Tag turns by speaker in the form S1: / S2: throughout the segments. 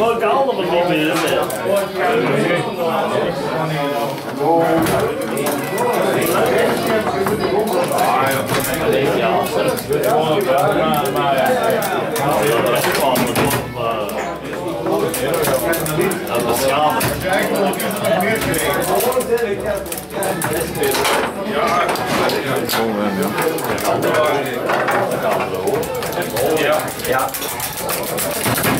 S1: lokaal nog niet meer. Dat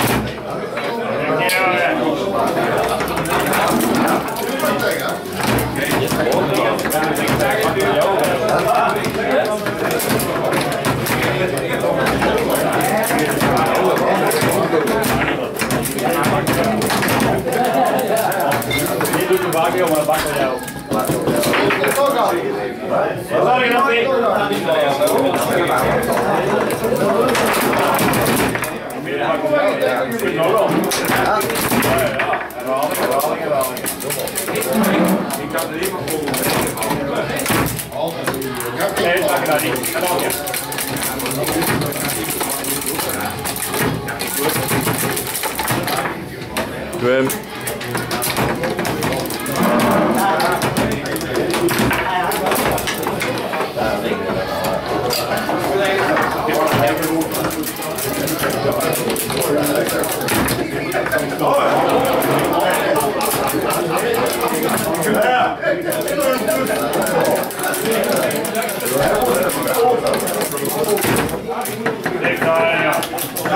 S1: jongen,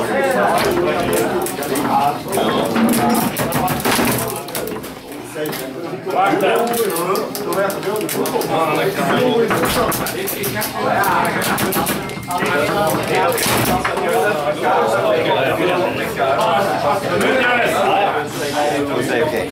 S1: Cara! Okay.